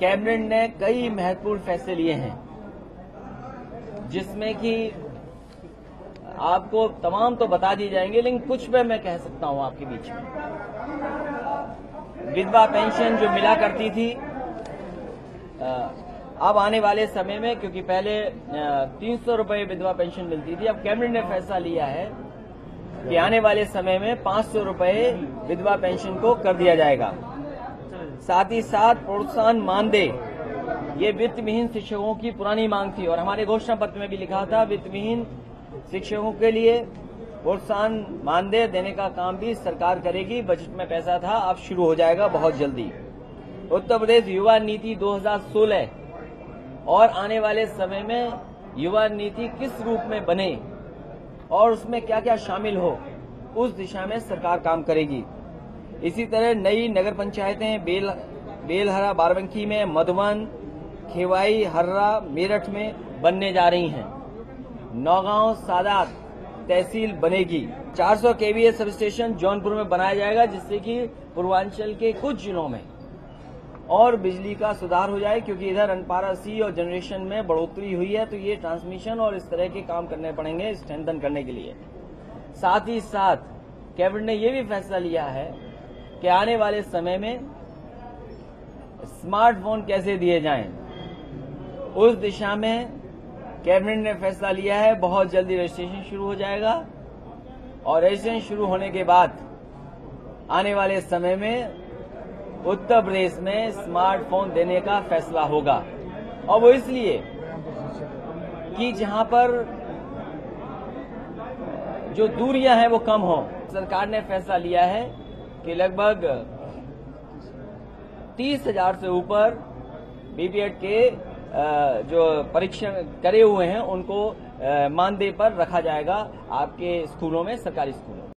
Cabinet ने कई महत्वपूर्ण फैसले लिए हैं, जिसमें कि आपको तमाम तो बता दिए जाएँगे, लेकिन कुछ में मैं कह सकता हूँ आपके बीच में। विधवा पेंशन जो मिला करती थी अब आने वाले समय में, क्योंकि पहले तीन सौ रुपये विधवा पेंशन मिलती थी, अब कैबिनेट ने फैसला लिया है कि आने वाले समय में पाँच सौ रुपये विधवा पेंशन को कर दिया जाएगा। साथ ही साथ प्रोत्साहन मानदेय ये वित्त विहीन शिक्षकों की पुरानी मांग थी और हमारे घोषणा पत्र में भी लिखा था वित्त विहीन शिक्षकों के लिए प्रोत्साहन मानदेय देने का काम भी सरकार करेगी। बजट में पैसा था, अब शुरू हो जाएगा बहुत जल्दी। उत्तर प्रदेश युवा नीति 2016 और आने वाले समय में युवा नीति किस रूप में बने और उसमें क्या क्या शामिल हो, उस दिशा में सरकार काम करेगी। इसी तरह नई नगर पंचायतें, बेल, बेलहरा, बाराबंकी में, मधुबन, खेवाई, हर्रा, मेरठ में बनने जा रही हैं। नौगांव सादात तहसील बनेगी। 400 सौ केवीए सब स्टेशन जौनपुर में बनाया जाएगा, जिससे कि पूर्वांचल के कुछ जिलों में और बिजली का सुधार हो जाए, क्योंकि इधर अनपारा सी और जनरेशन में बढ़ोतरी हुई है तो ये ट्रांसमिशन और इस तरह के काम करने पड़ेंगे स्ट्रेंथन करने के लिए। साथ ही साथ, कैबिनेट ने यह भी फैसला लिया है कि आने वाले समय में स्मार्टफ़ोन कैसे दिए जाएँ? उस दिशा में कैबिनेट ने फैसला लिया है, बहुत जल्दी रजिस्ट्रेशन शुरू हो जाएगा। और रजिस्ट्रेशन शुरू होने के बाद आने वाले समय में उत्तर प्रदेश में स्मार्टफ़ोन देने का फैसला होगा। और वो इसलिए कि जहाँ पर जो दूरियाँ हैं वो कम हो। सरकार ने फैसला लिया है कि लगभग तीस हज़ार से ऊपर बीपीएड के जो परीक्षण करे हुए हैं, उनको मानदेय पर रखा जाएगा आपके स्कूलों में, सरकारी स्कूलों में।